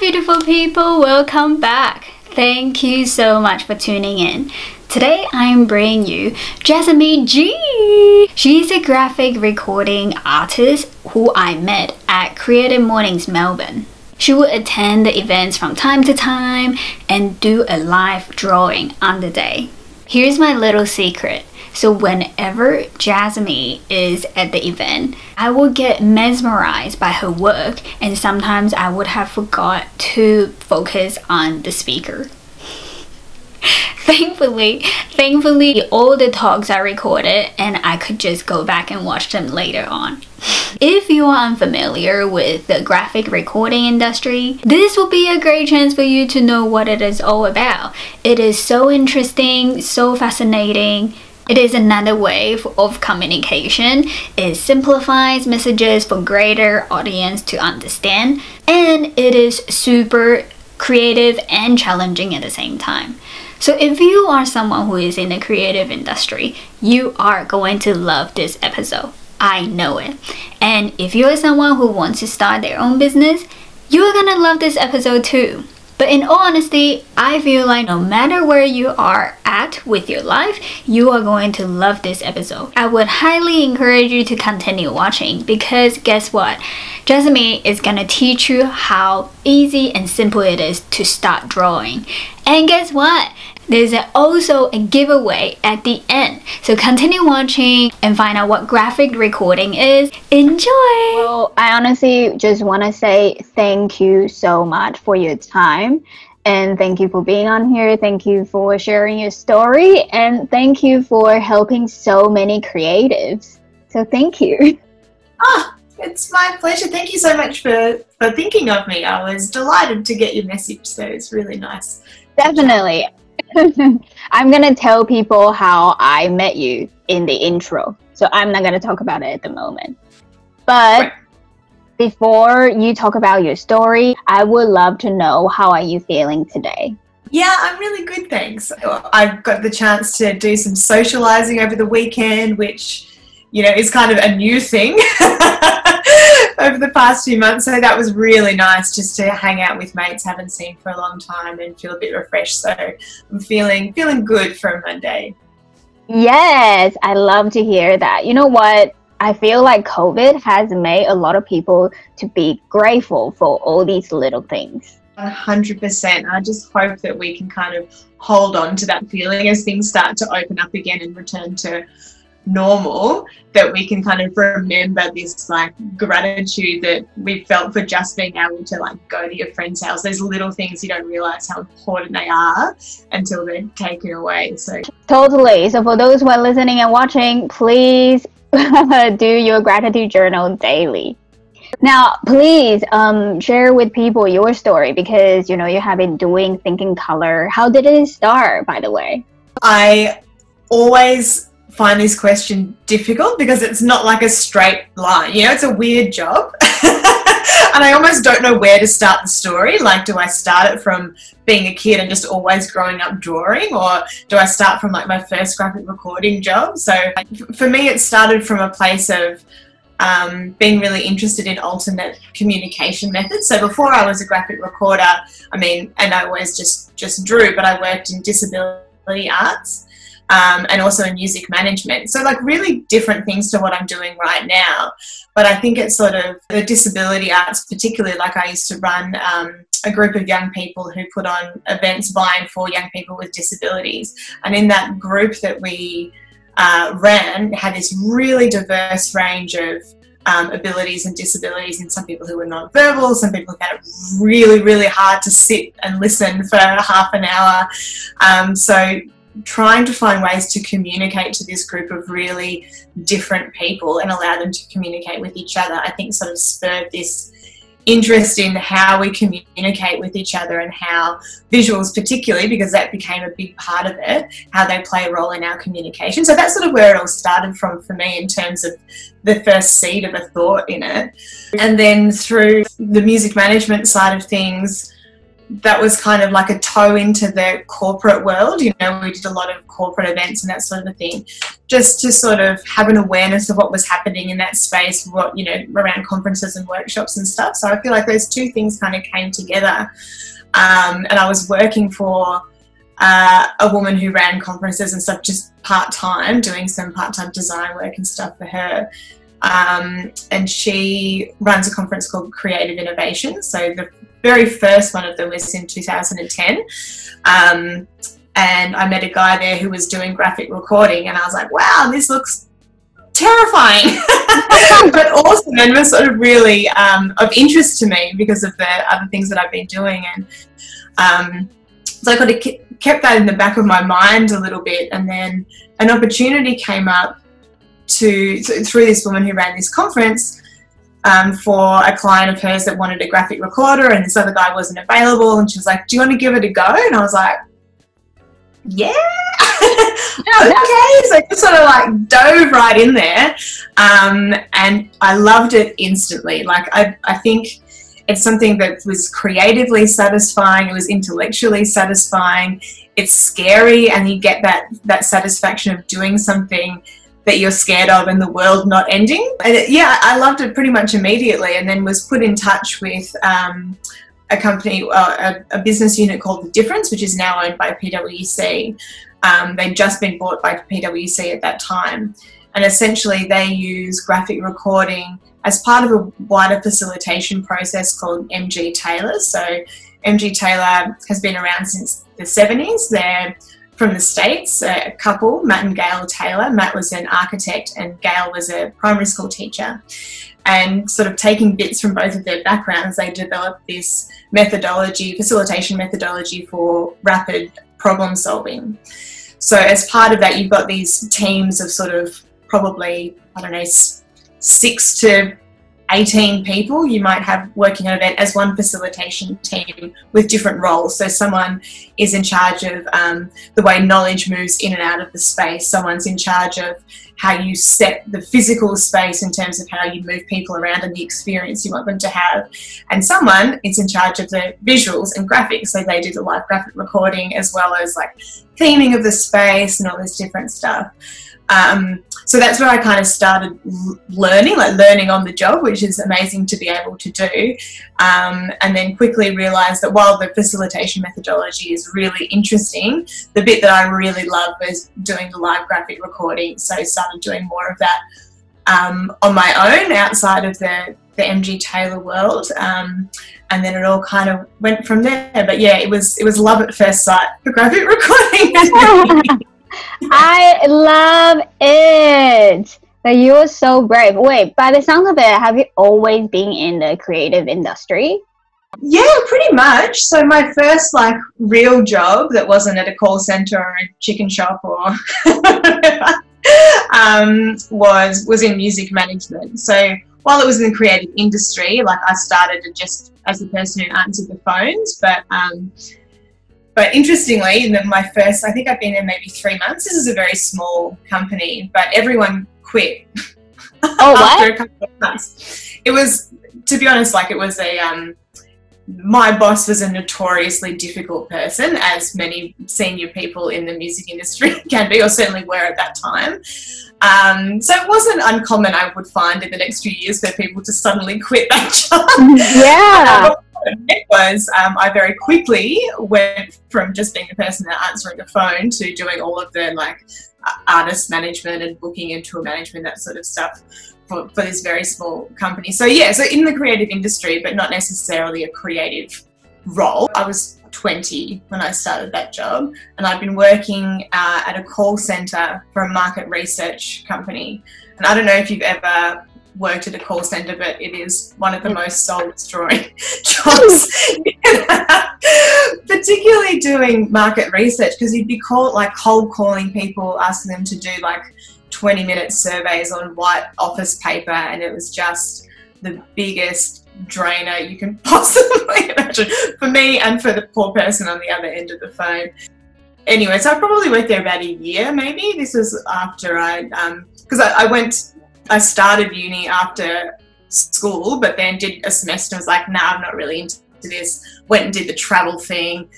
Beautiful people, welcome back. Thank you so much for tuning in. Today I'm bringing you Jessamy Gee. She's a graphic recording artist who I met at Creative Mornings Melbourne. She would attend the events from time to time and do a live drawing on the day. Here's my little secret. So whenever Jessamy is at the event, I will get mesmerized by her work and sometimes I would have forgot to focus on the speaker. thankfully, thankfully all the talks are recorded and I could just go back and watch them later on. If you are unfamiliar with the graphic recording industry, this will be a great chance for you to know what it is all about. It is so interesting, so fascinating, it is another way of communication. It simplifies messages for greater audience to understand and it is super creative and challenging at the same time. So if you are someone who is in the creative industry, you are going to love this episode. I know it. And if you are someone who wants to start their own business, you're gonna love this episode too. But in all honesty, I feel like no matter where you are at with your life, you are going to love this episode. I would highly encourage you to continue watching because guess what? Jessamy is gonna teach you how easy and simple it is to start drawing. And guess what? There's also a giveaway at the end. So continue watching and find out what graphic recording is. Enjoy! Well, I honestly just want to say thank you so much for your time. And thank you for being on here. Thank you for sharing your story. And thank you for helping so many creatives. So thank you. Ah, it's my pleasure. Thank you so much for, for thinking of me. I was delighted to get your message. So it's really nice. Definitely. I'm gonna tell people how I met you in the intro. So I'm not gonna talk about it at the moment. But right. before you talk about your story, I would love to know how are you feeling today? Yeah, I'm really good, thanks. I've got the chance to do some socializing over the weekend, which you know is kind of a new thing. over the past few months. So that was really nice just to hang out with mates I haven't seen for a long time and feel a bit refreshed. So I'm feeling feeling good for a Monday. Yes, I love to hear that. You know what? I feel like COVID has made a lot of people to be grateful for all these little things. 100%. I just hope that we can kind of hold on to that feeling as things start to open up again and return to normal that we can kind of remember this like gratitude that we felt for just being able to like go to your friend's house. Those little things you don't realize how important they are until they're taken away. So totally. So for those who are listening and watching please do your gratitude journal daily. Now please um, share with people your story because you know you have been doing Think in Colour. How did it start by the way? I always find this question difficult because it's not like a straight line. You know, it's a weird job. and I almost don't know where to start the story. Like, do I start it from being a kid and just always growing up drawing, or do I start from like my first graphic recording job? So, for me, it started from a place of um, being really interested in alternate communication methods. So before I was a graphic recorder, I mean, and I always just just drew, but I worked in disability arts um, and also in music management. So, like, really different things to what I'm doing right now. But I think it's sort of the disability arts, particularly like I used to run um, a group of young people who put on events by and for young people with disabilities. And in that group that we uh, ran, had this really diverse range of um, abilities and disabilities, and some people who were non-verbal, some people who found it really, really hard to sit and listen for half an hour. Um, so trying to find ways to communicate to this group of really different people and allow them to communicate with each other, I think sort of spurred this interest in how we communicate with each other and how visuals particularly because that became a big part of it how they play a role in our communication. So that's sort of where it all started from for me in terms of the first seed of a thought in it. And then through the music management side of things that was kind of like a toe into the corporate world. You know, we did a lot of corporate events and that sort of thing, just to sort of have an awareness of what was happening in that space, what, you know, around conferences and workshops and stuff. So I feel like those two things kind of came together. Um, and I was working for uh, a woman who ran conferences and stuff just part time, doing some part time design work and stuff for her. Um, and she runs a conference called Creative Innovation. So the very first one of them was in 2010. Um, and I met a guy there who was doing graphic recording, and I was like, wow, this looks terrifying, but awesome, and was sort of really um, of interest to me because of the other things that I've been doing. And um, so I kind of kept that in the back of my mind a little bit, and then an opportunity came up to, to through this woman who ran this conference um, for a client of hers that wanted a graphic recorder, and this other guy wasn't available. And she was like, "Do you want to give it a go?" And I was like, "Yeah." okay, so I just sort of like dove right in there, um, and I loved it instantly. Like I, I think it's something that was creatively satisfying. It was intellectually satisfying. It's scary, and you get that that satisfaction of doing something that you're scared of and the world not ending. And it, yeah, I loved it pretty much immediately and then was put in touch with um, a company, uh, a, a, business unit called The Difference, which is now owned by PwC. Um, they'd just been bought by PwC at that time. And essentially, they use graphic recording as part of a wider facilitation process called MG Taylor. So, MG Taylor has been around since the 70s. They're from the States, a couple, Matt and Gail Taylor. Matt was an architect and Gail was a primary school teacher. And sort of taking bits from both of their backgrounds, they developed this methodology, facilitation methodology for rapid problem solving. So, as part of that, you've got these teams of sort of probably, I don't know, six to 18 people you might have working an event as one facilitation team with different roles. So someone is in charge of um, the way knowledge moves in and out of the space. Someone's in charge of how you set the physical space in terms of how you move people around and the experience you want them to have. And someone is in charge of the visuals and graphics. So they do the live graphic recording as well as like theming of the space and all this different stuff. Um, so that's where I kind of started learning, like learning on the job, which is amazing to be able to do. Um, and then quickly realized that while the facilitation methodology is really interesting, the bit that I really love was doing the live graphic recording. So I started doing more of that um, on my own outside of the, the MG Taylor world. Um, and then it all kind of went from there. But yeah, it was it was love at first sight for graphic recording. I love it. That you're so brave. Wait, by the sound of it, have you always been in the creative industry? Yeah, pretty much. So my first like real job that wasn't at a call center or a chicken shop or um, was was in music management. So while it was in the creative industry, like I started just as the person who answered the phones, but um, but interestingly, in my first, I think I've been there maybe three months. This is a very small company, but everyone quit. Oh, after a couple of months. It was, to be honest, like it was a. Um, my boss was a notoriously difficult person, as many senior people in the music industry can be, or certainly were at that time. Um, so it wasn't uncommon, I would find, in the next few years for people to suddenly quit that job. Yeah. Was um, I very quickly went from just being the person that answering the phone to doing all of the like artist management and booking and tour management, that sort of stuff for, for this very small company. So yeah, so in the creative industry, but not necessarily a creative role. I was 20 when I started that job, and I'd been working uh, at a call center for a market research company. And I don't know if you've ever worked at a call center, but it is one of the most soul destroying jobs. Particularly doing market research because you'd be called like cold calling people, asking them to do like 20 minute surveys on white office paper, and it was just the biggest drainer you can possibly imagine for me and for the poor person on the other end of the phone. Anyway, so I probably worked there about a year, maybe. This was after I, because um, I, I went I started uni after school, but then did a semester. Was like, nah, I'm not really into this, went and did the travel thing,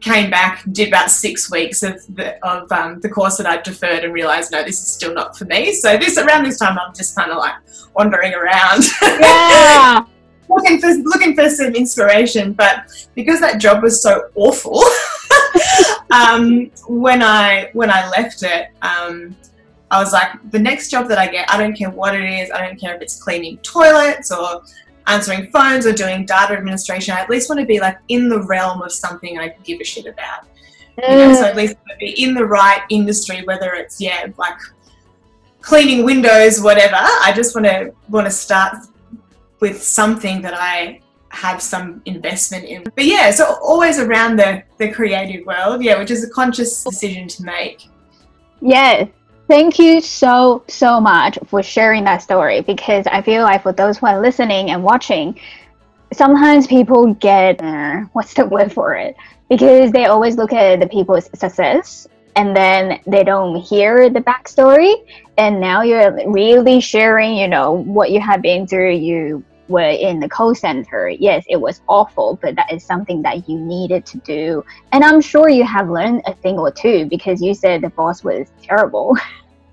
came back, did about six weeks of the, of um, the course that I'd deferred and realised, no, this is still not for me. So this around this time, I'm just kind of like wandering around. Yeah. looking for looking for some inspiration, but because that job was so awful, um, when I when I left it, um, I was like, the next job that I get, I don't care what it is, I don't care if it's cleaning toilets or answering phones or doing data administration. I at least want to be like in the realm of something I give a shit about. You know, so at least be in the right industry, whether it's yeah, like cleaning windows, whatever. I just want to want to start with something that I have some investment in. But yeah, so always around the the creative world, yeah, which is a conscious decision to make. Yes. Thank you so, so much for sharing that story because I feel like for those who are listening and watching, sometimes people get, uh, what's the word for it? Because they always look at the people's success and then they don't hear the backstory. And now you're really sharing, you know, what you have been through. You were in the call center. Yes, it was awful, but that is something that you needed to do. And I'm sure you have learned a thing or two because you said the boss was terrible.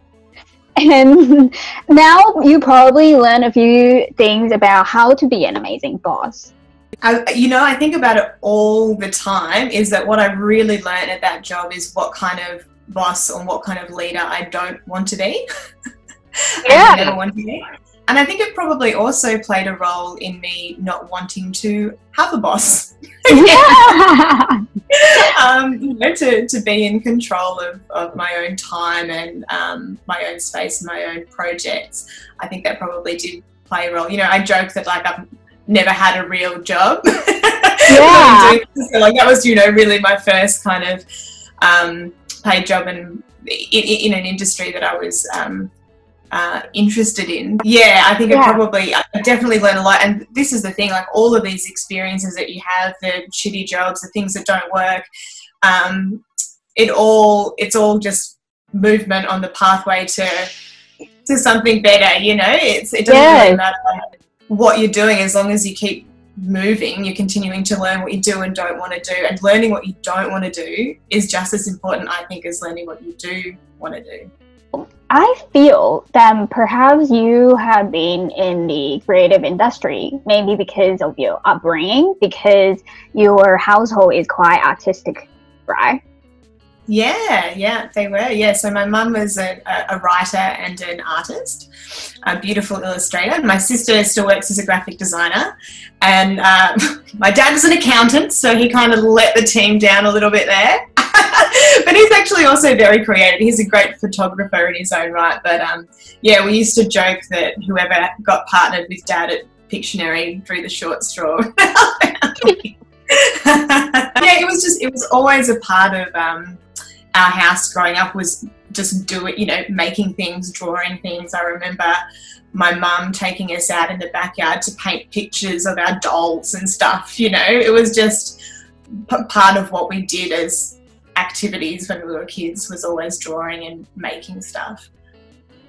and now you probably learn a few things about how to be an amazing boss. I, you know, I think about it all the time. Is that what I really learned at that job? Is what kind of boss or what kind of leader I don't want to be. Yeah. I never want to be. And I think it probably also played a role in me not wanting to have a boss. yeah. um, you know, to, to be in control of, of my own time and um, my own space and my own projects. I think that probably did play a role. You know, I joke that like I've never had a real job. Yeah. so, like that was, you know, really my first kind of um, paid job in, in, in an industry that I was um, uh, interested in. Yeah, I think Yeah. it probably, I definitely learned a lot. And this is the thing, like all of these experiences that you have, the shitty jobs, the things that don't work, um, it all, it's all just movement on the pathway to to something better. You know, it's it doesn't Yes. really matter what you're doing as long as you keep moving you're continuing to learn what you do and don't want to do and learning what you don't want to do is just as important i think as learning what you do want to do I feel that perhaps you have been in the creative industry maybe because of your upbringing, because your household is quite artistic, right? Yeah, yeah, they were. Yeah, so my mum was a, a, writer and an artist, a beautiful illustrator. My sister still works as a graphic designer. And uh, my dad was an accountant, so he kind of let the team down a little bit there. but he's actually also very creative. He's a great photographer in his own right. But um, yeah, we used to joke that whoever got partnered with dad at Pictionary drew the short straw. yeah, it was just, it was always a part of um, our house growing up was just do it, you know, making things, drawing things. I remember my mum taking us out in the backyard to paint pictures of our dolls and stuff, you know, it was just part of what we did as activities when we were kids was always drawing and making stuff.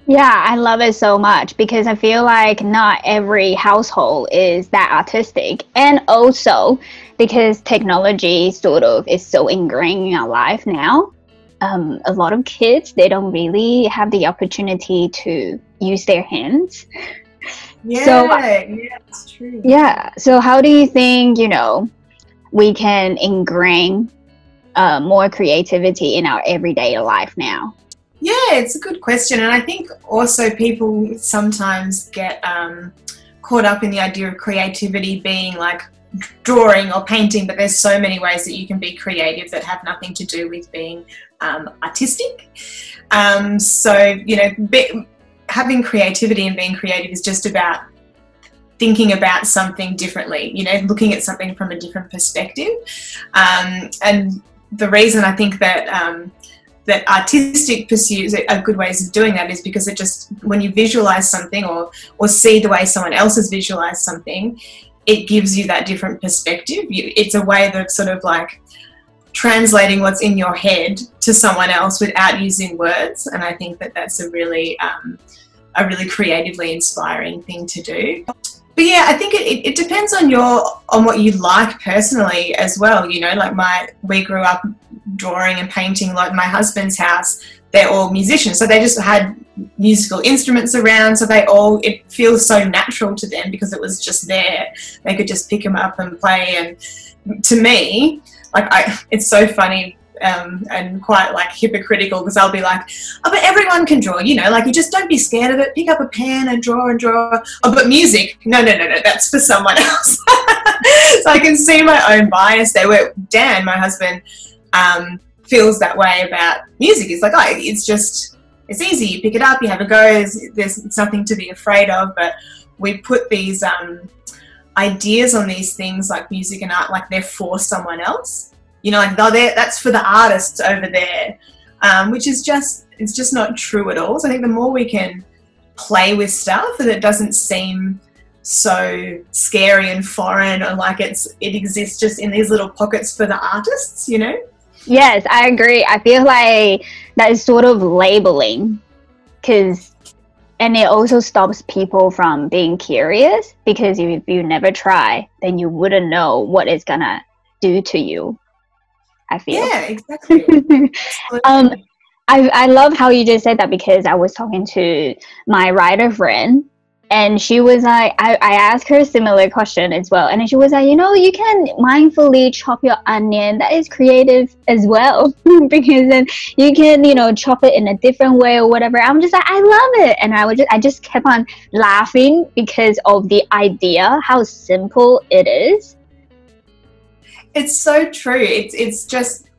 Yeah, I love it so much because I feel like not every household is that artistic. And also because technology sort of is so ingrained in our life now. Um, a lot of kids they don't really have the opportunity to use their hands. Yeah, So- yeah, it's true. Yeah. So how do you think you know we can ingrain uh, more creativity in our everyday life now? Yeah, it's a good question. And I think also people sometimes get um, caught up in the idea of creativity being like drawing or painting, but there's so many ways that you can be creative that have nothing to do with being um, artistic. Um, so, you know, be, having creativity and being creative is just about thinking about something differently, you know, looking at something from a different perspective. Um, and the reason I think that um, that artistic pursuits are good ways of doing that is because it just when you visualize something or or see the way someone else has visualized something it gives you that different perspective. You, it's a way of sort of like translating what's in your head to someone else without using words and i think that that's a really um, a really creatively inspiring thing to do but yeah, I think it, it, depends on your on what you like personally as well. You know, like my we grew up drawing and painting. Like my husband's house, they're all musicians, so they just had musical instruments around. So they all it feels so natural to them because it was just there. They could just pick them up and play. And to me, like I, it's so funny um, and quite like hypocritical because I'll be like, oh, but everyone can draw, you know, like you just don't be scared of it. Pick up a pen and draw and draw. Oh, but music, no, no, no, no, that's for someone else. so I can see my own bias there. Where Dan, my husband, um, feels that way about music. He's like, oh, it's just, it's easy. You pick it up, you have a go. There's, nothing to be afraid of. But we put these um, ideas on these things like music and art, like they're for someone else you know, like oh, that's for the artists over there, um, which is just it's just not true at all. So I think the more we can play with stuff that it doesn't seem so scary and foreign or like it's it exists just in these little pockets for the artists, you know. Yes, I agree. I feel like that is sort of labeling because and it also stops people from being curious because if you never try then you wouldn't know what it's gonna do to you I feel. Yeah, exactly. um, I, I love how you just said that because I was talking to my writer friend and she was like I, I asked her a similar question as well. And she was like you know you can mindfully chop your onion. That is creative as well. Because then you can you know chop it in a different way or whatever. I'm just like i love it. And i would just i just kept on laughing because of the idea how simple it is it's so true. It's it's just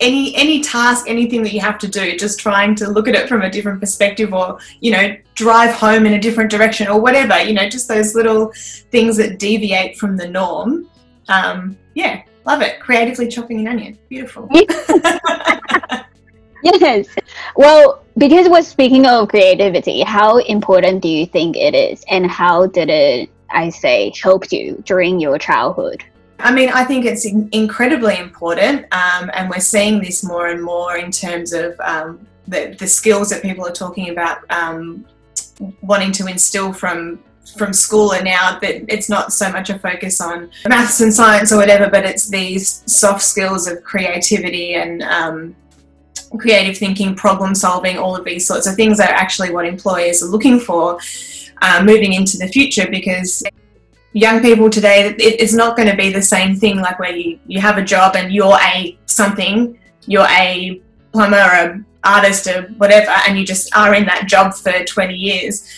any any task, anything that you have to do, just trying to look at it from a different perspective, or you know, drive home in a different direction, or whatever. You know, just those little things that deviate from the norm. Um, yeah, love it. Creatively chopping an onion, beautiful. yes. Well, because we're speaking of creativity, how important do you think it is, and how did it, I say, help you during your childhood? I mean, I think it's incredibly important, um, and we're seeing this more and more in terms of um, the, the skills that people are talking about um, wanting to instill from from school and now that it's not so much a focus on maths and science or whatever, but it's these soft skills of creativity and um, creative thinking, problem solving, all of these sorts of things are actually what employers are looking for uh, moving into the future because young people today, it's not going to be the same thing like where you, you have a job and you're a something, you're a plumber, or a artist, or whatever, and you just are in that job for 20 years.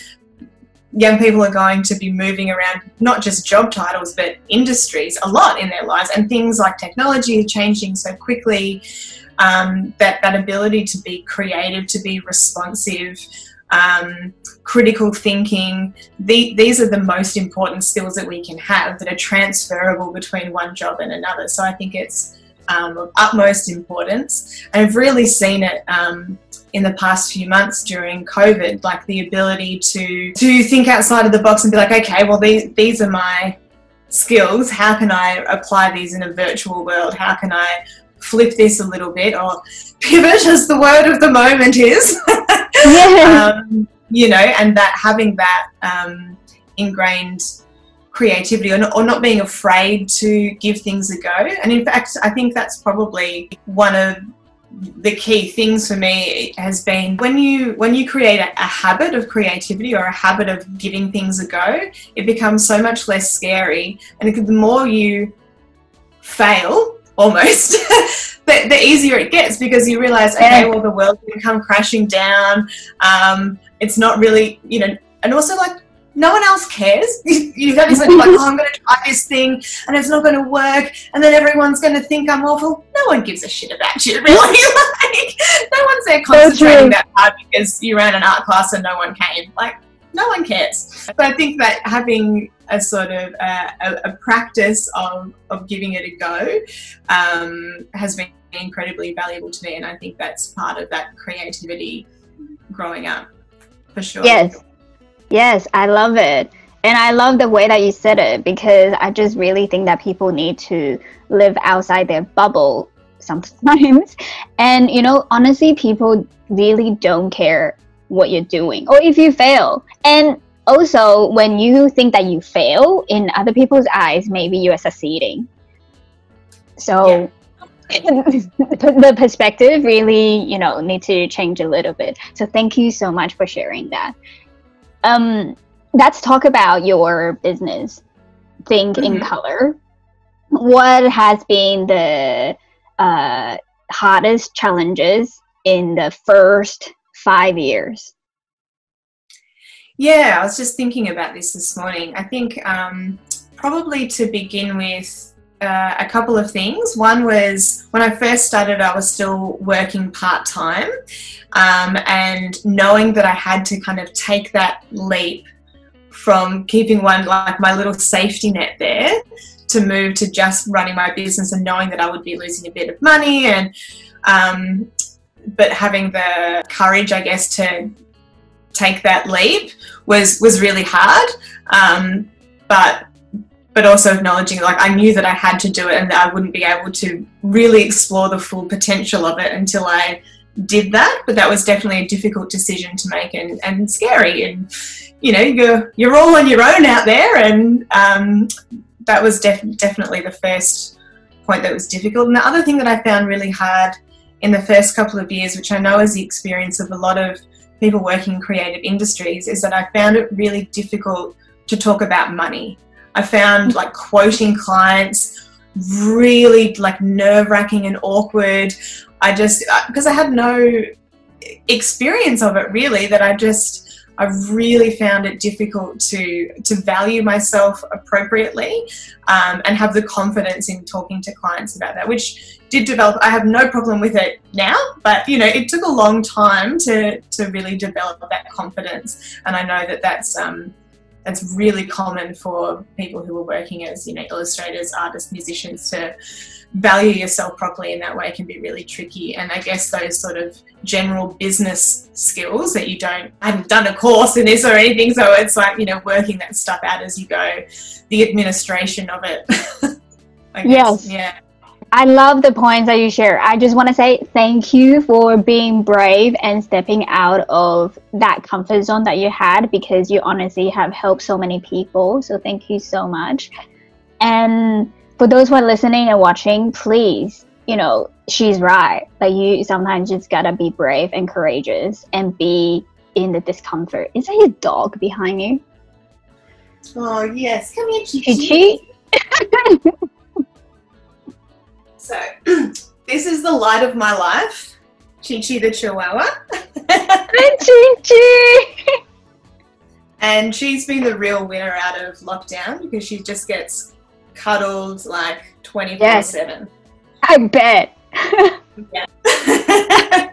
Young people are going to be moving around not just job titles but industries a lot in their lives, and things like technology are changing so quickly. Um, that that ability to be creative, to be responsive, um, critical thinking. The, these are the most important skills that we can have that are transferable between one job and another. So I think it's um, of utmost importance. And I've really seen it um, in the past few months during COVID, like the ability to to think outside of the box and be like, okay, well these these are my skills. How can I apply these in a virtual world? How can I flip this a little bit or pivot as the word of the moment is yeah. um, you know and that having that um, ingrained creativity or not, or not being afraid to give things a go and in fact i think that's probably one of the key things for me has been when you when you create a, a, habit of creativity or a habit of giving things a go it becomes so much less scary and the more you fail almost, the, the, easier it gets because you realize, okay, well, the world can come crashing down. Um, it's not really, you know, and also like no one else cares. You've got this like, oh, I'm going to try this thing and it's not going to work, and then everyone's going to think I'm awful. No one gives a shit about you, really. like, no one's there concentrating so that hard because you ran an art class and no one came. Like, no one cares. But I think that having a sort of a, a, practice of, of giving it a go um, has been incredibly valuable to me. And I think that's part of that creativity growing up for sure. Yes. Yes, I love it. And I love the way that you said it because I just really think that people need to live outside their bubble sometimes. And, you know, honestly, people really don't care what you're doing or if you fail. And also when you think that you fail in other people's eyes maybe you are succeeding. So the perspective really you know need to change a little bit. So thank you so much for sharing that. Um let's talk about your business. Think mm-hmm. in color. What has been the uh, hardest challenges in the first five years yeah i was just thinking about this this morning i think um, probably to begin with uh, a couple of things. One was when I first started, I was still working part time, um, and knowing that I had to kind of take that leap from keeping one like my little safety net there to move to just running my business and knowing that I would be losing a bit of money and um, but having the courage, I guess, to take that leap was was really hard. Um, but but also acknowledging like I knew that I had to do it and that I wouldn't be able to really explore the full potential of it until I did that. But that was definitely a difficult decision to make and, and scary. And you know, you're you're all on your own out there, and um, that was def- definitely the first point that was difficult. And the other thing that I found really hard in the first couple of years, which I know is the experience of a lot of people working in creative industries, is that I found it really difficult to talk about money I found like quoting clients really like nerve wracking and awkward. I just, because uh, I had no experience of it really, that I just, I really found it difficult to to value myself appropriately um, and have the confidence in talking to clients about that, which did develop. I have no problem with it now, but you know, it took a long time to to really develop that confidence, and I know that that's um, that's really common for people who are working as you know illustrators artists musicians to value yourself properly in that way can be really tricky and i guess those sort of general business skills that you don't I haven't done a course in this or anything so it's like you know working that stuff out as you go the administration of it yes yeah I love the points that you share. I just want to say thank you for being brave and stepping out of that comfort zone that you had because you honestly have helped so many people. So thank you so much. And for those who are listening and watching, please, you know, she's right. Like you sometimes just gotta be brave and courageous and be in the discomfort. Is that your dog behind you? Oh yes, come here, Chi Chi. So, this is the light of my life, Chi Chi the Chihuahua. Hi, Chi Chi! and she's been the real winner out of lockdown because she just gets cuddled like twenty four seven. I bet.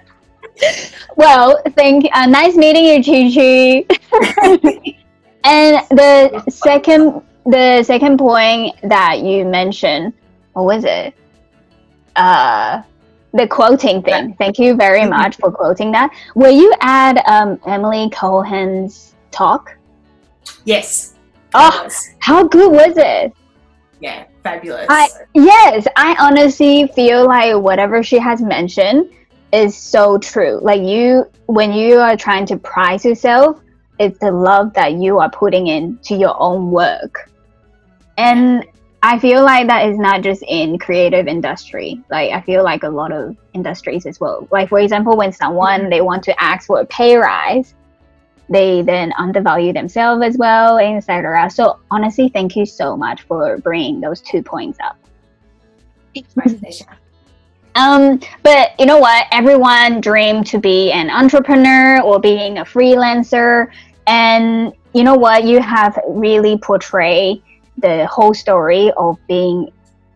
well, thank uh, nice meeting you, Chi Chi. and the second the second point that you mentioned, what was it? uh, the quoting thing. Thank you very mm-hmm. much for quoting that. Will you add um, Emily Cohen's talk? Yes. Oh, how good was it? Yeah, fabulous. I, yes, I honestly feel like whatever she has mentioned is so true. Like you, when you are trying to prize yourself, it's the love that you are putting into your own work. And I feel like that is not just in creative industry. Like I feel like a lot of industries as well. Like for example, when someone they want to ask for a pay rise, they then undervalue themselves as well, etc. So honestly, thank you so much for bringing those two points up. Um, but you know what? Everyone dream to be an entrepreneur or being a freelancer, and you know what? You have really portrayed the whole story of being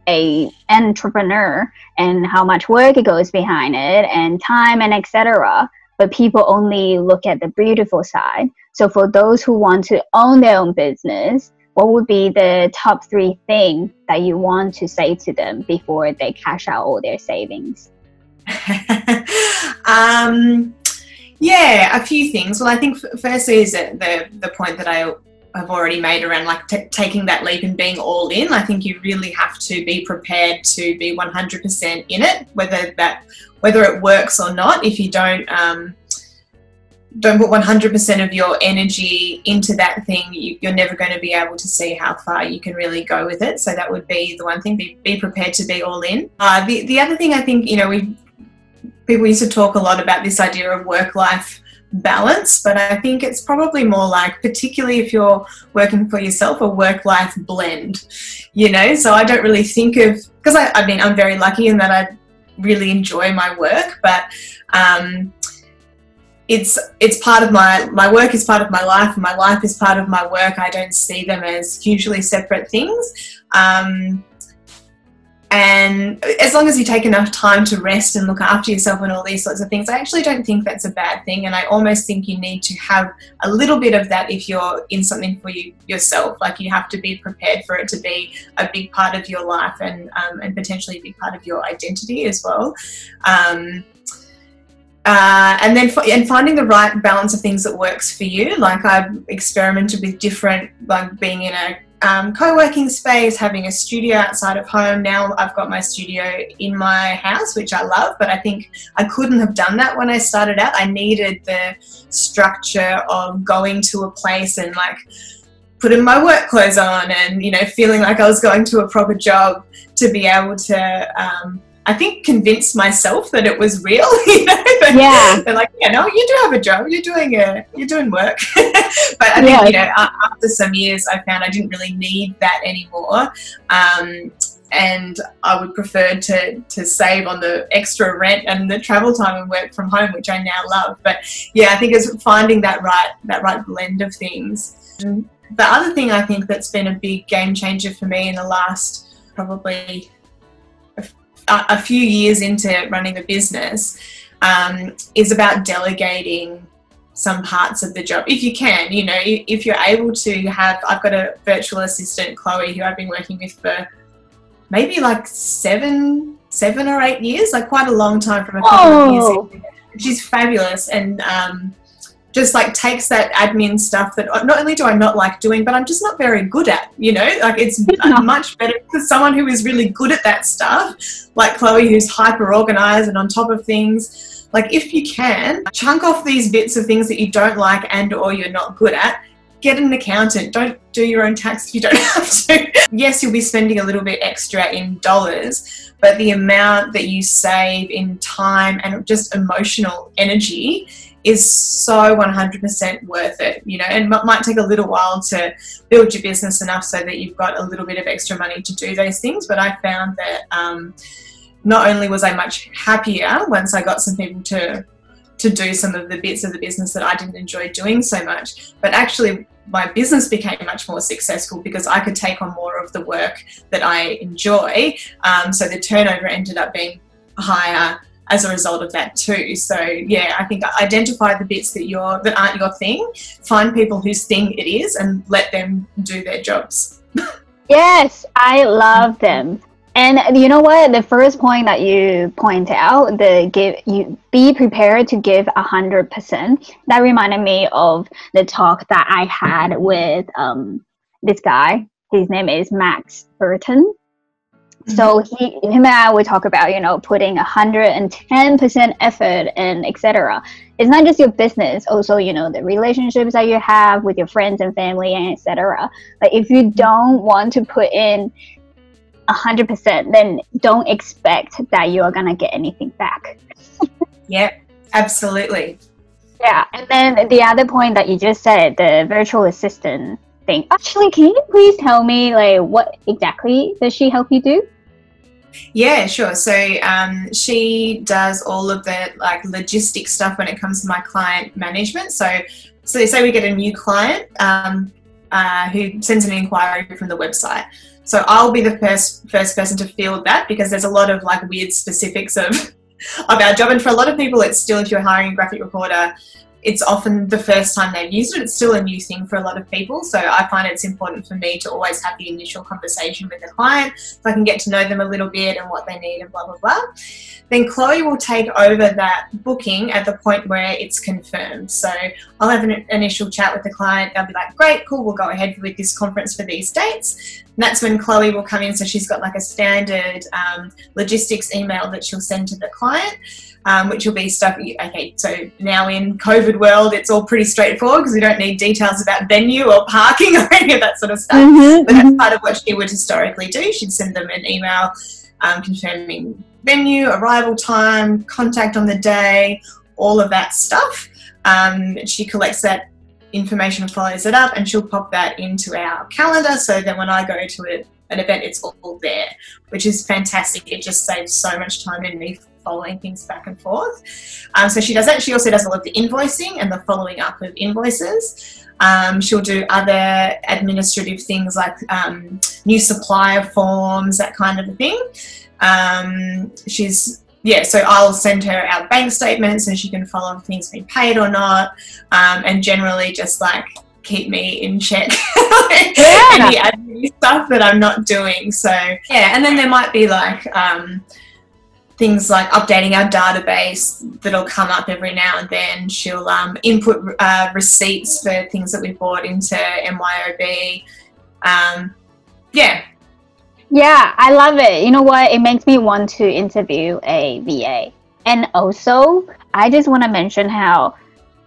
a entrepreneur and how much work it goes behind it and time and etc but people only look at the beautiful side. So for those who want to own their own business what would be the top three things that you want to say to them before they cash out all their savings? Um, yeah a few things. Well i think firstly is the the point that i have already made around like t- taking that leap and being all in. I think you really have to be prepared to be 100% in it, whether that whether it works or not. If you don't, um, don't put 100% of your energy into that thing, you, are never going to be able to see how far you can really go with it. So that would be the one thing. Be, be prepared to be all in. Uh, the the other thing I think you know we people used to talk a lot about this idea of work life balance, but I think it's probably more like, particularly if you're working for yourself, a work life blend, you know? So I don't really think of, because I, I mean, I'm very lucky in that I really enjoy my work, but um, it's it's part of my my work is part of my life and my life is part of my work i don't see them as hugely separate things um, and as long as you take enough time to rest and look after yourself and all these sorts of things, I actually don't think that's a bad thing. And I almost think you need to have a little bit of that if you're in something for you yourself. Like you have to be prepared for it to be a big part of your life and um, and potentially a big part of your identity as well. Um, uh, and then for, and finding the right balance of things that works for you. Like I've experimented with different, like being in a um, co-working space, having a studio outside of home. Now I've got my studio in my house, which I love, but I think I couldn't have done that when I started out. I needed the structure of going to a place and like putting my work clothes on and you know feeling like I was going to a proper job to be able to um, I think convinced myself that it was real. You know, yeah. They're like, yeah, no, you do have a job. You're doing a, you're doing work. but I think yeah. you know, after some years, I found I didn't really need that anymore. Um, and I would prefer to to save on the extra rent and the travel time and work from home, which I now love. But yeah, I think it's finding that right that right blend of things. The other thing I think that's been a big game changer for me in the last probably a few years into running the business um, is about delegating some parts of the job if you can you know if you're able to have i've got a virtual assistant chloe who i've been working with for maybe like seven seven or eight years like quite a long time from a couple oh. of years she's fabulous and um, just like takes that admin stuff that not only do I not like doing, but I'm just not very good at, you know, like it's much better for someone who is really good at that stuff, like Chloe, who's hyper organized and on top of things. Like if you can, chunk off these bits of things that you don't like and or you're not good at, get an accountant. Don't do your own tax if you don't have to. yes, you'll be spending a little bit extra in dollars, but the amount that you save in time and just emotional energy is so 100% worth it, you know, and might take a little while to build your business enough so that you've got a little bit of extra money to do those things. But I found that um, not only was I much happier once I got some people to to do some of the bits of the business that I didn't enjoy doing so much, but actually my business became much more successful because I could take on more of the work that I enjoy. Um, so the turnover ended up being higher as a result of that too. So yeah, I think identify the bits that you're that aren't your thing, find people whose thing it is, and let them do their jobs. yes, I love them. And you know what? The first point that you point out, the give you be prepared to give a hundred percent. That reminded me of the talk that I had with um, this guy. His name is Max Burton so he, him and I would talk about, you know, putting 110% effort and etc. It's not just your business, also, you know, the relationships that you have with your friends and family and etc. But if you don't want to put in 100%, then don't expect that you are going to get anything back. yeah, absolutely. Yeah, and then the other point that you just said, the virtual assistant thing. Actually, can you please tell me like what exactly does she help you do? Yeah, sure. So um, she does all of the like logistic stuff when it comes to my client management. So, so say we get a new client um, uh, who sends an inquiry from the website. So I'll be the first first person to field that because there's a lot of like weird specifics of of our job, and for a lot of people, it's still if you're hiring a graphic recorder, it's often the first time they've used it. It's still a new thing for a lot of people. So I find it's important for me to always have the initial conversation with the client so I can get to know them a little bit and what they need and blah, blah, blah. Then Chloe will take over that booking at the point where it's confirmed. So I'll have an initial chat with the client. They'll be like, great, cool, we'll go ahead with this conference for these dates. And that's when Chloe will come in. So she's got like a standard um, logistics email that she'll send to the client um, which will be stuff. Okay, so now in COVID world, it's all pretty straightforward because we don't need details about venue or parking or any of that sort of stuff. Mhm, But that's mhm. part of what she would historically do. She'd send them an email um, confirming venue, arrival time, contact on the day, all of that stuff. Um, she collects that information, follows it up, and she'll pop that into our calendar. So then when I go to a, an event, it's all there, which is fantastic. It just saves so much time in me following things back and forth. Um, so she does that. She also does all of the invoicing and the following up of invoices. Um, she'll do other administrative things like um, new supplier forms, that kind of a thing. Um, she's yeah, so I'll send her our bank statements and she can follow if things been paid or not, um, and generally just like keep me in check yeah. any admin stuff that I'm not doing. So yeah, and then there might be like um, things like updating our database that'll come up every now and then. She'll um, input uh, receipts for things that we bought into MYOB. Um, yeah, Yeah, I love it. You know what? It makes me want to interview a VA. And also, I just want to mention how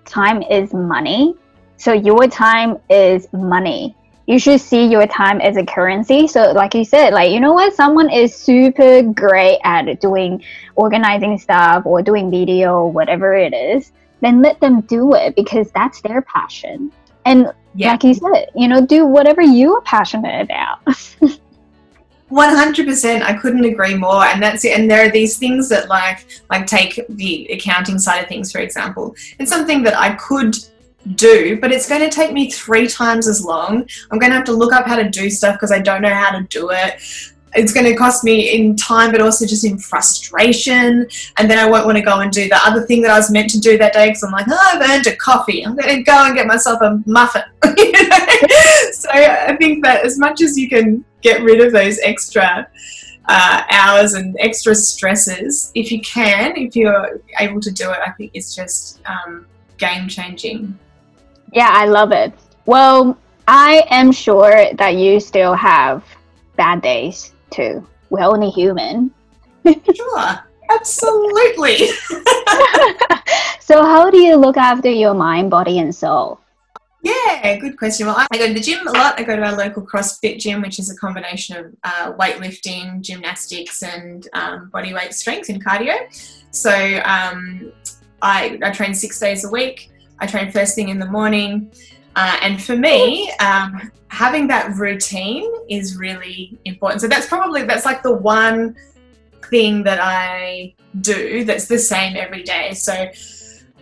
time is money. So your time is money. You should see your time as a currency. So, like you said, like you know what, someone is super great at doing organizing stuff or doing video, or whatever it is. Then let them do it because that's their passion. And yeah. like you said, you know, do whatever you are passionate about. One hundred percent. I couldn't agree more. And that's it. And there are these things that, like, like take the accounting side of things for example. It's something that I could do, but it's going to take me three times as long. I'm going to have to look up how to do stuff because I don't know how to do it. It's going to cost me in time, but also just in frustration. And then I won't want to go and do the other thing that I was meant to do that day because I'm like, oh, I've earned a coffee. I'm going to go and get myself a muffin. So I think that as much as you can get rid of those extra uh, hours and extra stresses, if you can, if you're able to do it, I think it's just um, game changing. Yeah, I love it. Well, I am sure that you still have bad days too. We're only human. Sure, absolutely. so, how do you look after your mind, body, and soul? Yeah, good question. Well, I go to the gym a lot. I go to our local CrossFit gym, which is a combination of uh, weightlifting, gymnastics, and um, body weight strength and cardio. So um, I, I train six days a week. I train first thing in the morning. Uh, and for me, um, having that routine is really important. So that's probably that's like the one thing that I do that's the same every day. So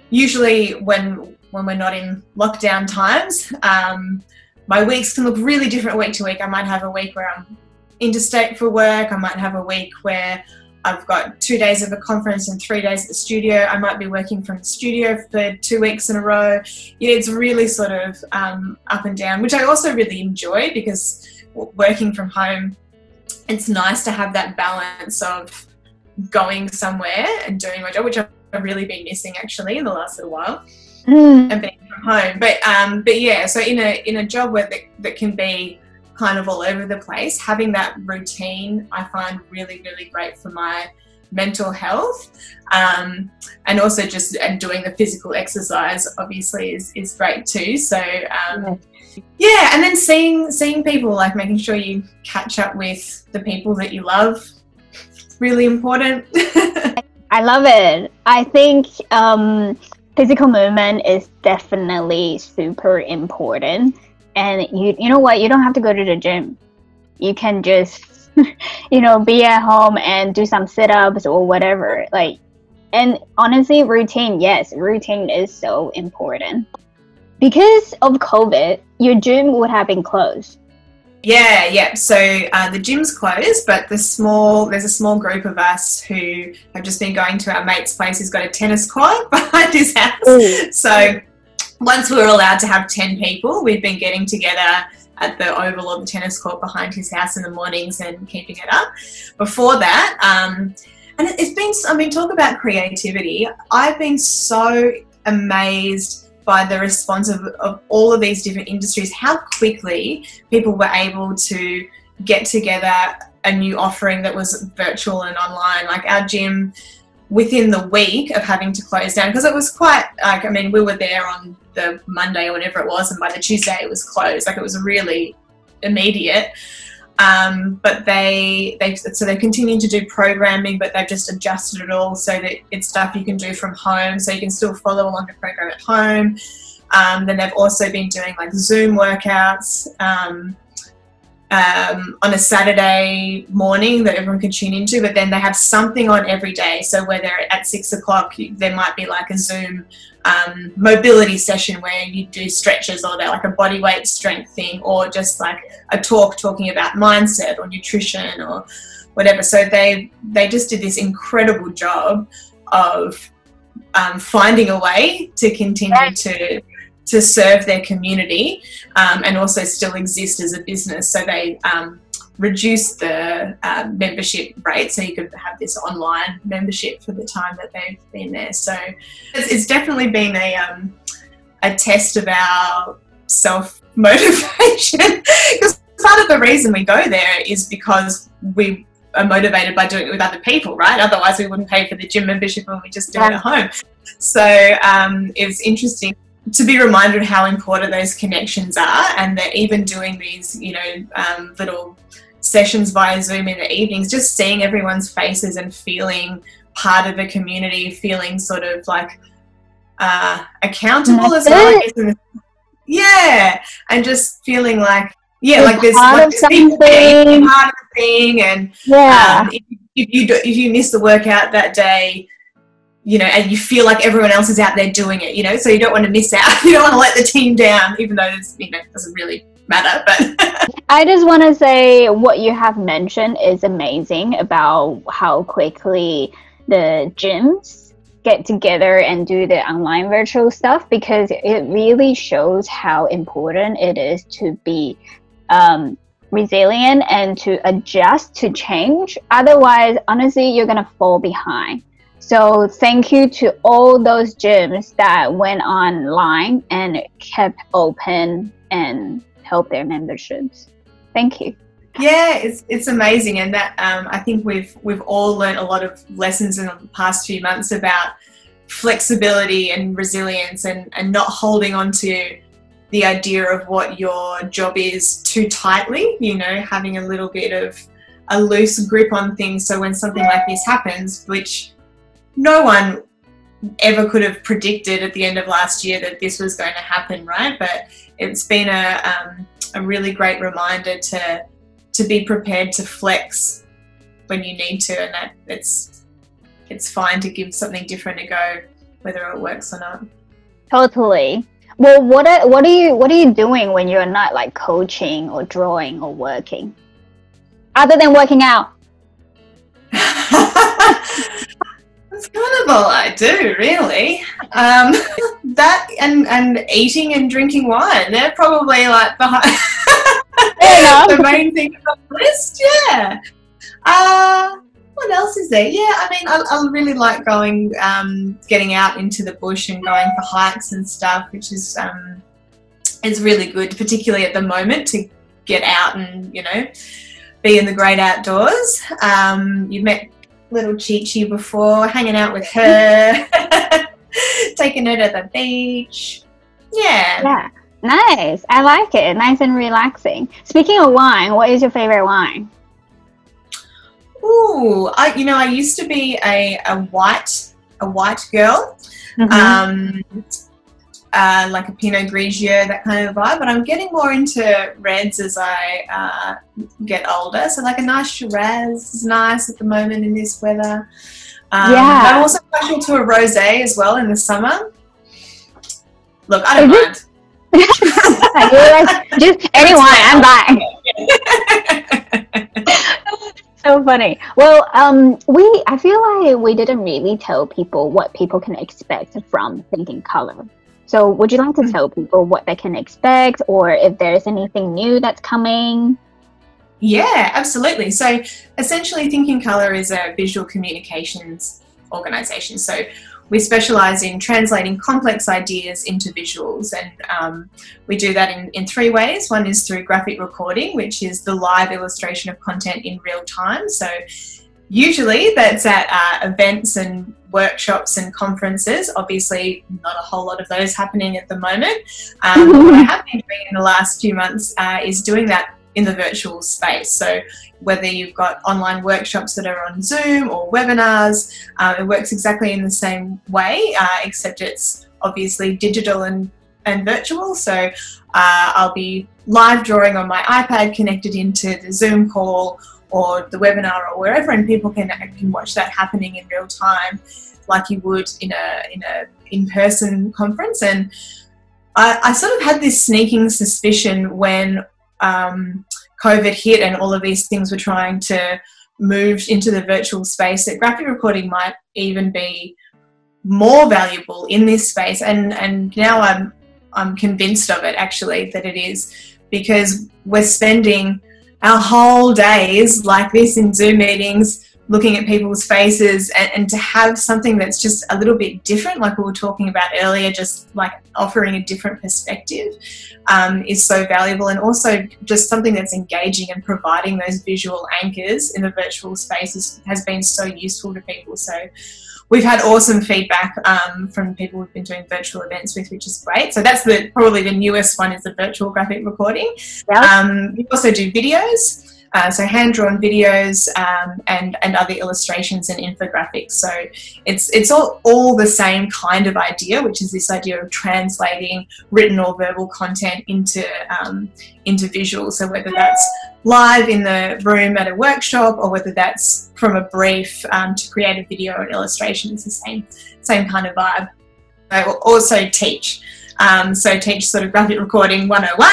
usually when when we're not in lockdown times, um, my weeks can look really different week to week. I might have a week where I'm interstate for work. I might have a week where I've got two days of a conference and three days at the studio. I might be working from the studio for two weeks in a row. It's really sort of um, up and down, which I also really enjoy because working from home, it's nice to have that balance of going somewhere and doing my job, which I've really been missing actually in the last little while Mm, and being from home. But um, but yeah, so in a in a job where that, that can be kind of all over the place, having that routine I find really really great for my mental health, um, and also just and doing the physical exercise obviously is is great too. So. Um, yeah, and then seeing seeing people like making sure you catch up with the people that you love. It's really important. I love it. I think um, physical movement is definitely super important. And you, you know what? You don't have to go to the gym. You can just, you know, be at home and do some sit-ups or whatever. Like, and honestly, routine. Yes, routine is so important. Because of COVID, your gym would have been closed. Yeah, yeah. So uh, the gym's closed, but the small there's a small group of us who have just been going to our mate's place who's got a tennis court behind his house. So once we were allowed to have ten people, we've been getting together at the oval or the tennis court behind his house in the mornings and keeping it up. Before that, um, and it- it's been I mean, talk about creativity. I've been so amazed by the response of, of all of these different industries, how quickly people were able to get together a new offering that was virtual and online. Like our gym, within the week of having to close down because it was quite like I mean we were there on the Monday or whatever it was, and by the Tuesday it was closed. Like it was really immediate. Um, but they they so they continue to do programming, but they've just adjusted it all so that it's stuff you can do from home, so you can still follow along the program at home. Um, then they've also been doing like Zoom workouts. Um, um, on a Saturday morning that everyone can tune into, but then they have something on every day. So whether at six o'clock, there might be like a Zoom um, mobility session where you do stretches or they're like a body weight strength thing, or just like a talk talking about mindset or nutrition or whatever. So they they just did this incredible job of um, finding a way to continue to to serve their community um, and also still exist as a business. So they um, reduced the uh, membership rate so you could have this online membership for the time that they've been there. So it's, it's definitely been a, um, a test of our self motivation because part of the reason we go there is because we are motivated by doing it with other people, right? Otherwise, we wouldn't pay for the gym membership and we just do it at home. So um, it's interesting to be reminded how important those connections are and that even doing these you know um, little sessions via zoom in the evenings just seeing everyone's faces and feeling part of a community feeling sort of like uh, accountable as well yeah and just feeling like yeah like there's part like of something. part of the thing and Yeah. um, if, if you do, if you miss the workout that day you know, and you feel like everyone else is out there doing it, you know, so you don't want to miss out. You don't want to let the team down, even though it's, you know, it doesn't really matter. But I just want to say what you have mentioned is amazing about how quickly the gyms get together and do the online virtual stuff because it really shows how important it is to be um, resilient and to adjust to change. Otherwise, honestly, you're going to fall behind. So thank you to all those gyms that went online and kept open and helped their memberships. Thank you. yeah, it's it's amazing, and that um, I think we've we've all learned a lot of lessons in the past few months about flexibility and resilience, and and not holding on to the idea of what your job is too tightly. You know, having a little bit of a loose grip on things. So when something like this happens, which no one ever could have predicted at the end of last year that this was going to happen, right? But it's been a, um, a really great reminder to to be prepared to flex when you need to, and that it's it's fine to give something different a go, whether it works or not. Totally. Well, what are, what are you what are you doing when you're not like coaching or drawing or working, other than working out? That's kind of all I do, really. Um, that and and eating and drinking wine. They're probably like enough. the main thing on the list. Yeah. Uh, what else is there? Yeah, I mean, I, I really like going, um, getting out into the bush and going for hikes and stuff, which is um, is really good, particularly at the moment to get out and you know be in the great outdoors. Um, you met little Chi Chi before, hanging out with her, taking her to the beach. Yeah. Yeah. Nice. I like it. Nice and relaxing. Speaking of wine, what is your favorite wine? Ooh, I you know I used to be a, a white a white girl, Mhm. um, uh, like a Pinot Grigio that kind of vibe. But I'm getting more into reds as I uh, get older. So like a nice Shiraz is nice at the moment in this weather. Um, Yeah. I'm also partial to a rosé as well in the summer. Look, I don't Is mind. Just anyone, I'm buying. so funny. Well, um, we I feel like we didn't really tell people what people can expect from Think in Colour. So, would you like to tell people what they can expect, or if there's anything new that's coming? Yeah, absolutely. So essentially, Think in Colour is a visual communications organisation. So we specialise in translating complex ideas into visuals, and um, we do that in, in three ways. One is through graphic recording, which is the live illustration of content in real time. So usually that's at uh, events and workshops and conferences. Obviously, not a whole lot of those happening at the moment. Um, what I have been doing in the last few months uh, is doing that in the virtual space. So whether you've got online workshops that are on Zoom or webinars, uh, it works exactly in the same way, uh, except it's obviously digital and, and virtual. So uh, I'll be live drawing on my iPad connected into the Zoom call or the webinar or wherever, and people can can watch that happening in real time, like you would in a in a in person conference. And I, I sort of had this sneaking suspicion when um, COVID hit and all of these things were trying to move into the virtual space that graphic recording might even be more valuable in this space. And and now I'm I'm convinced of it actually that it is because we're spending our whole days like this in Zoom meetings, looking at people's faces, and, and, to have something that's just a little bit different, like we were talking about earlier, just like offering a different perspective, um, is so valuable. And also, just something that's engaging and providing those visual anchors in the virtual spaces has been so useful to people. So, we've had awesome feedback um, from people we've been doing virtual events with, which is great. So that's the probably the newest one is the virtual graphic recording. Um, we also do videos. Uh, so hand-drawn videos um, and and other illustrations and infographics. So it's it's all all the same kind of idea, which is this idea of translating written or verbal content into um, into visual. So whether that's live in the room at a workshop or whether that's from a brief um, to create a video or an illustration, it's the same same kind of vibe. I will also teach. Um, so teach sort of graphic recording 101.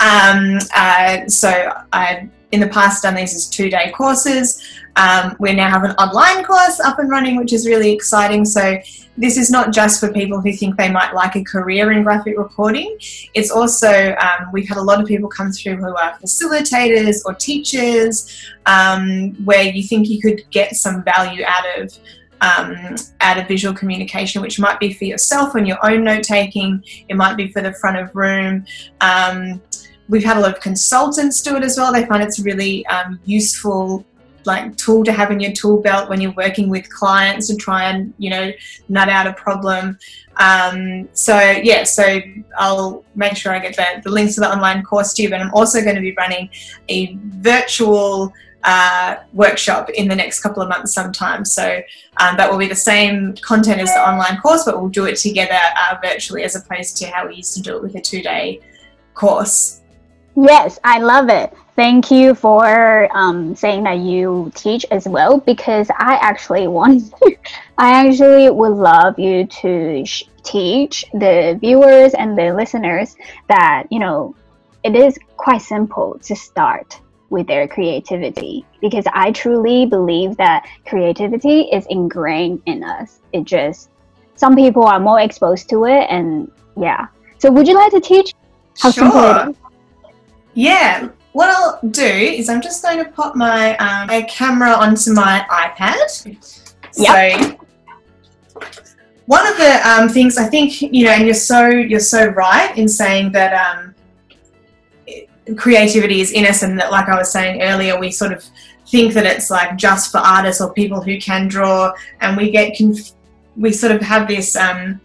Um, uh, so I in the past done these as two day courses. Um, we now have an online course up and running, which is really exciting. So this is not just for people who think they might like a career in graphic recording. It's also, um, we've had a lot of people come through who are facilitators or teachers, um, where you think you could get some value out of um, out of visual communication, which might be for yourself and your own note taking. It might be for the front of room. Um, we've had a lot of consultants do it as well. They find it's a really um, useful like tool to have in your tool belt when you're working with clients to try and you know nut out a problem. Um, so yeah, so I'll make sure I get the, the links to the online course to you. But I'm also going to be running a virtual uh, workshop in the next couple of months sometime. So um, that will be the same content as the online course, but we'll do it together uh, virtually as opposed to how we used to do it with a two day course. Yes, I love it. Thank you for um, saying that you teach as well because I actually want, I actually would love you to sh- teach the viewers and the listeners that, you know, it is quite simple to start with their creativity because I truly believe that creativity is ingrained in us. It just, some people are more exposed to it and yeah. So would you like to teach how sure. simple it is? Yeah, what I'll do is I'm just going to pop my, um, my camera onto my iPad. Yep. So one of the um, things I think you know, and you're so you're so right in saying that um, creativity is in us, and that, like I was saying earlier, we sort of think that it's like just for artists or people who can draw, and we get conf- we sort of have this um,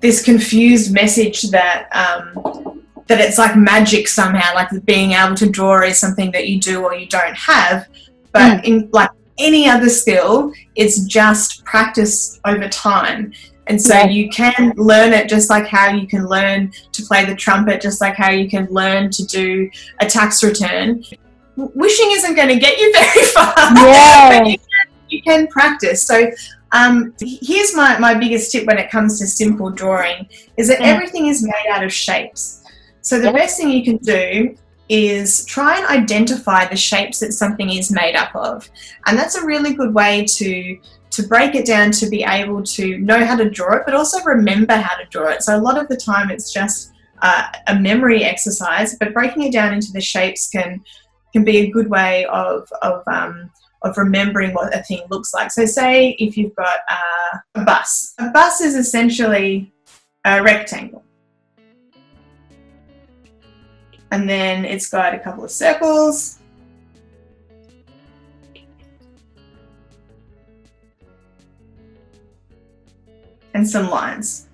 this confused message that um, that it's like magic somehow, like being able to draw is something that you do or you don't have. But mm. in like any other skill, it's just practice over time. And so yeah. you can learn it just like how you can learn to play the trumpet, just like how you can learn to do a tax return. Wishing isn't going to get you very far. Yeah. but you can, you can practice. So um, here's my, my biggest tip when it comes to simple drawing is that everything is made out of shapes. So the yep. best thing you can do is try and identify the shapes that something is made up of. And that's a really good way to to break it down to be able to know how to draw it, but also remember how to draw it. So a lot of the time it's just uh, a memory exercise, but breaking it down into the shapes can can be a good way of of um, of remembering what a thing looks like. So say if you've got uh, a bus, a bus is essentially a rectangle. And then it's got a couple of circles. And some lines.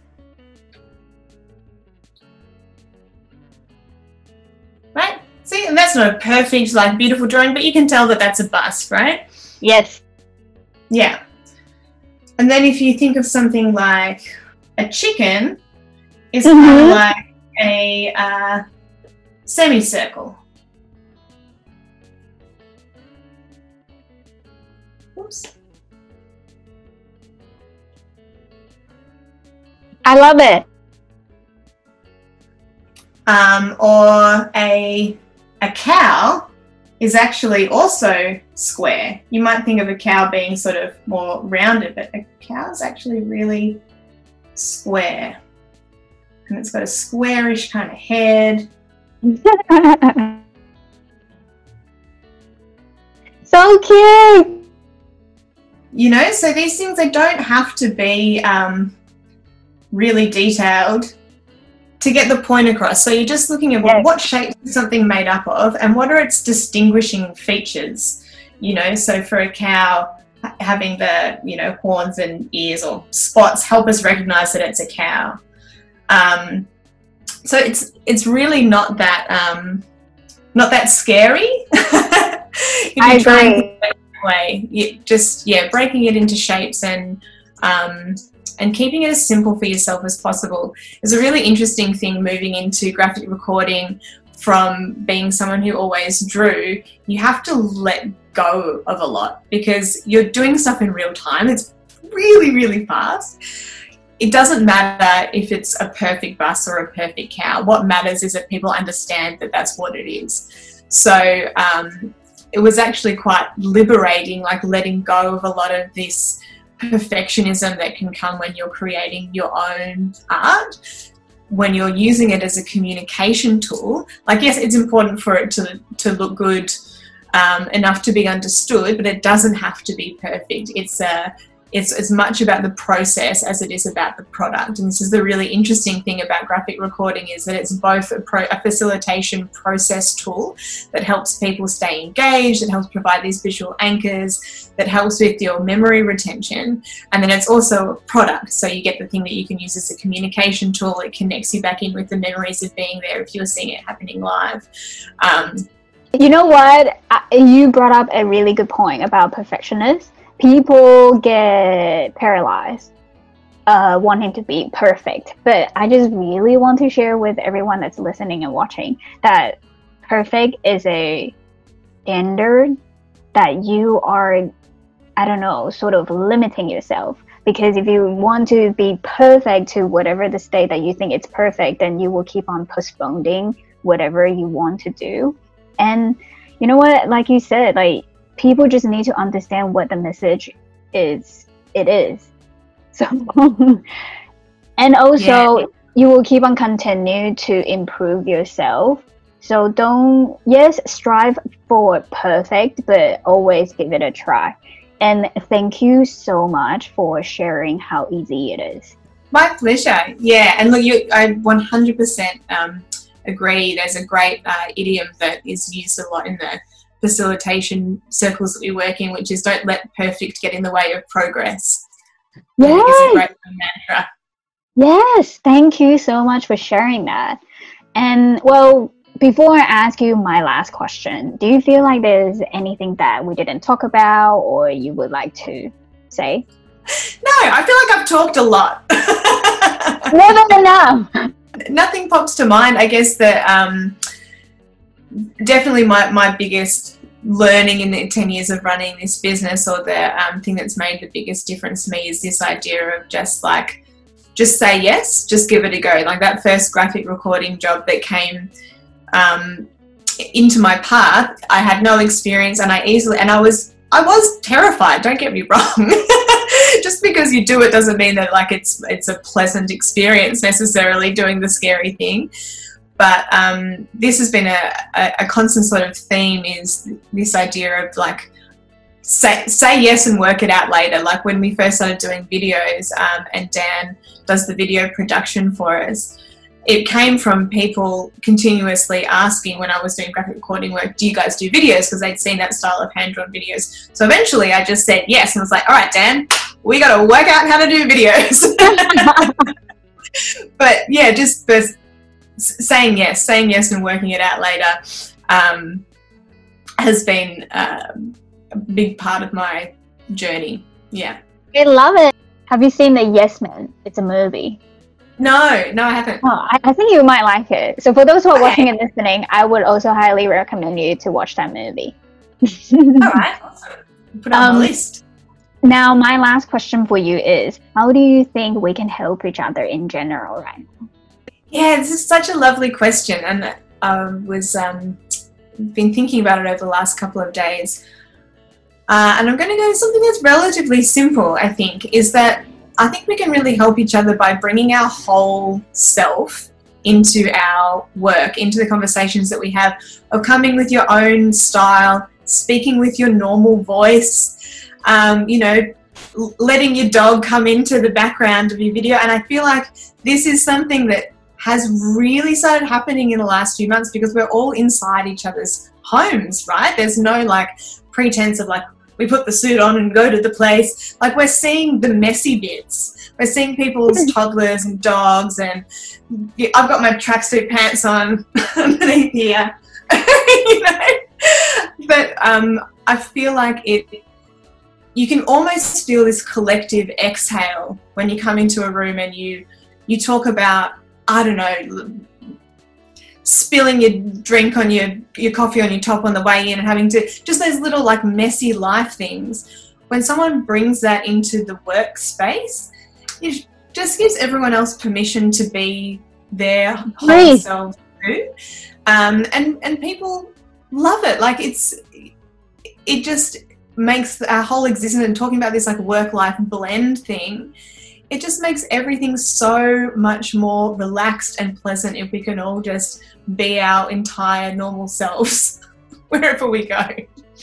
Right? See, and that's not a perfect, like, beautiful drawing, but you can tell that that's a bust, right? Yes. Yeah. And then if you think of something like a chicken, it's mm -hmm. kind of like a uh, semicircle. Oops. I love it. Um, or a a cow is actually also square. You might think of a cow being sort of more rounded, but a cow is actually really square. And it's got a squarish kind of head. so cute. You know, so these things they don't have to be um, really detailed to get the point across. So you're just looking at Yes. what shape is something made up of and what are its distinguishing features. You know, so for a cow, having the you know horns and ears or spots help us recognize that it's a cow. Um, so it's it's really not that um, not that scary. if I try agree. way. You just yeah, breaking it into shapes and um, and keeping it as simple for yourself as possible is a really interesting thing. Moving into graphic recording from being someone who always drew, you have to let go of a lot because you're doing stuff in real time. It's really really fast. It doesn't matter if it's a perfect bus or a perfect cow. What matters is that people understand that that's what it is. So um, it was actually quite liberating, like letting go of a lot of this perfectionism that can come when you're creating your own art. When you're using it as a communication tool, like yes, it's important for it to to look good um, enough to be understood, but it doesn't have to be perfect. It's a it's as much about the process as it is about the product. And this is the really interesting thing about graphic recording is that it's both a, pro, a facilitation process tool that helps people stay engaged, that helps provide these visual anchors, that helps with your memory retention. And then it's also a product. So you get the thing that you can use as a communication tool. It connects you back in with the memories of being there if you're seeing it happening live. Um, You know what? You brought up a really good point about perfectionists. People get paralyzed uh, wanting to be perfect. But I just really want to share with everyone that's listening and watching that perfect is a standard that you are, I don't know, sort of limiting yourself. Because if you want to be perfect to whatever the state that you think it's perfect, then you will keep on postponing whatever you want to do. And you know what? Like you said, like people just need to understand what the message is. It is. So, and also you will keep on continue to improve yourself. So don't yes strive for perfect, but always give it a try. And thank you so much for sharing how easy it is. My pleasure. Yeah, and look, you, I 100% um, agree. There's a great uh, idiom that is used a lot in the facilitation circles that we work in, which is "Don't let perfect get in the way of progress." I think is a Yes. Yes, thank you so much for sharing that. And well, before I ask you my last question, do you feel like there's anything that we didn't talk about or you would like to say? No, I feel like I've talked a lot. Never enough. Nothing pops to mind. I guess that um, definitely my, my biggest learning in the 10 years of running this business or the um, thing that's made the biggest difference to me is this idea of just like just say yes just give it a go. Like that first graphic recording job that came um, into my path i had no experience and i easily and i was i was terrified don't get me wrong. Just because you do it doesn't mean that like it's it's a pleasant experience necessarily doing the scary thing but um, this has been a, a, a constant sort of theme is this idea of like say, say yes and work it out later. Like when we first started doing videos um, and dan does the video production for us it came from people continuously asking when i was doing graphic recording work do you guys do videos? Because they'd seen that style of hand-drawn videos. So eventually i just said yes and was like all right dan we got to work out how to do videos. but yeah, just the saying yes, saying yes and working it out later um, has been um, a big part of my journey. Yeah. I love it. Have you seen The Yes Man? It's a movie. No, no, I haven't. Oh, I, I think you might like it. So for those who are okay. watching and listening, I would also highly recommend you to watch that movie. All right, awesome. Put on um, the list. Now, my last question for you is: How do you think we can help each other in general right now? Yeah, this is such a lovely question, and I um, was um, been thinking about it over the last couple of days. Uh, and I'm going to go something that's relatively simple. I think is that I think we can really help each other by bringing our whole self into our work, into the conversations that we have, of coming with your own style, speaking with your normal voice, um, you know, letting your dog come into the background of your video. And I feel like this is something that has really started happening in the last few months because we're all inside each other's homes, right? There's no like pretense of like, we put the suit on and go to the place. Like we're seeing the messy bits. We're seeing people's hmm. toddlers and dogs, and I've got my tracksuit pants on underneath here. you know, but um, I feel like it. You can almost feel this collective exhale when you come into a room and you you talk about I don't know spilling your drink on your your coffee on your top on the way in and having to just those little like messy life things. When someone brings that into the workspace it just gives everyone else permission to be their whole selves too. Um, and and people love it. Like it's it just makes our whole existence and talking about this like work life blend thing it just makes everything so much more relaxed and pleasant if we can all just be our entire normal selves wherever we go.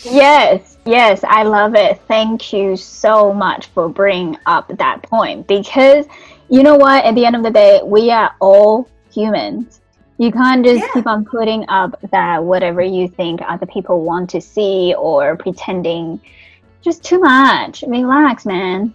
Yes, yes, I love it. Thank you so much for bringing up that point because you know what? At the end of the day, we are all humans. You can't just yeah. keep on putting up that whatever you think other people want to see or pretending just too much. Relax, man.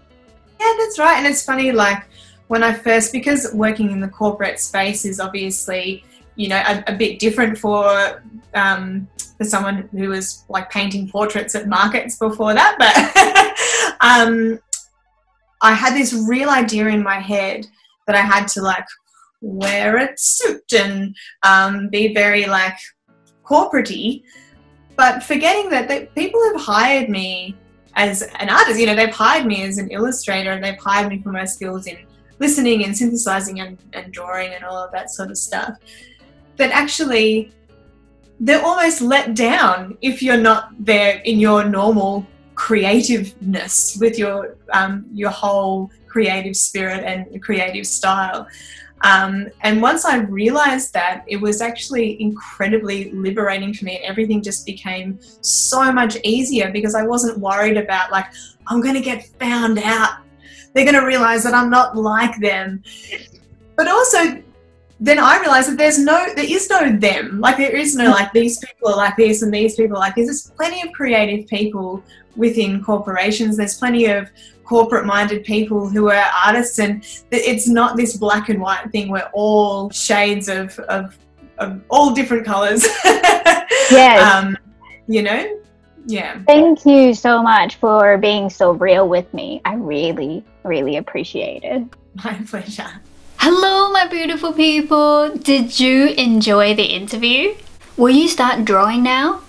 Yeah, that's right. And it's funny, like when I first, because working in the corporate space is obviously, you know, a, a bit different for um, for someone who was like painting portraits at markets before that. But um, I had this real idea in my head that I had to like wear a suit and um, be very like corporatey, but forgetting that they, people have hired me as an artist. You know, they've hired me as an illustrator and they've hired me for my skills in listening and synthesizing and, and drawing and all of that sort of stuff. But actually, they're almost let down if you're not there in your normal creativeness with your um, your whole creative spirit and creative style. Um, and once I realized that, it was actually incredibly liberating for me, everything just became so much easier because I wasn't worried about, like, I'm going to get found out. They're going to realize that I'm not like them. But also, then I realized that there's no, there is no them. Like, there is no, like, these people are like this and these people are like this. There's plenty of creative people within corporations. There's plenty of corporate minded people who are artists and it's not this black and white thing we're all shades of, of, of all different colors. Yes. Um, you know? Yeah. Thank you so much for being so real with me. I really really appreciate it. My pleasure. Hello my beautiful people. Did you enjoy the interview? Will you start drawing now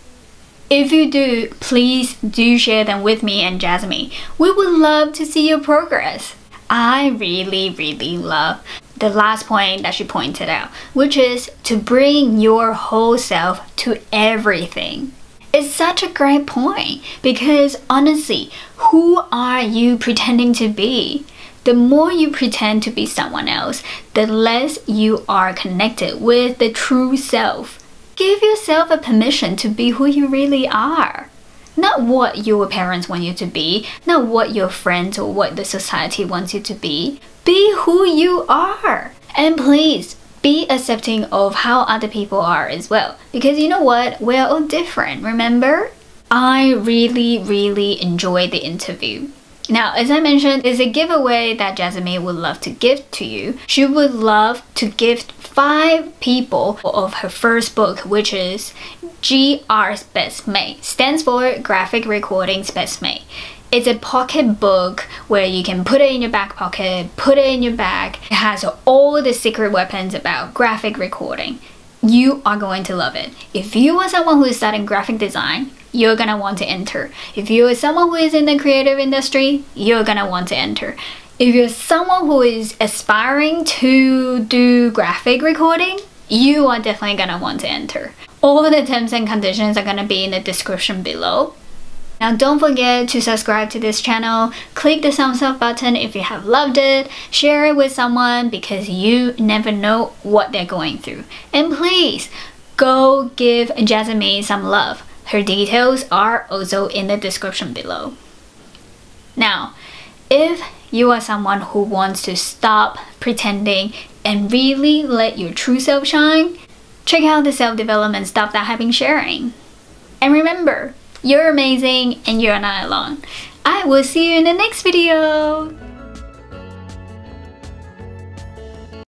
if you do, please do share them with me and Jessamy. We would love to see your progress. I really, really love the last point that she pointed out, which is to bring your whole self to everything. It's such a great point because honestly, who are you pretending to be? The more you pretend to be someone else, the less you are connected with the true self. Give yourself a permission to be who you really are. Not what your parents want you to be, not what your friends or what the society wants you to be. Be who you are. And please be accepting of how other people are as well. Because you know what? We're all different, remember? I really, really enjoyed the interview. Now, as I mentioned, is a giveaway that Jessamy would love to give to you. She would love to gift five people of her first book, which is GR's Best Mate, Stands for Graphic Recordings Best Mate. It's a pocket book where you can put it in your back pocket, put it in your bag. It has all the secret weapons about graphic recording. You are going to love it. If you are someone who is studying graphic design, you're gonna want to enter. If you are someone who is in the creative industry, you're gonna want to enter. If you're someone who is aspiring to do graphic recording, you are definitely gonna want to enter. All the terms and conditions are gonna be in the description below. Now don't forget to subscribe to this channel, click the thumbs up button if you have loved it, share it with someone because you never know what they're going through. And please, go give Jessamy some love. Her details are also in the description below. Now, if you are someone who wants to stop pretending and really let your true self shine, check out the self-development stuff that I've been sharing. And remember, you're amazing and you're not alone. I will see you in the next video.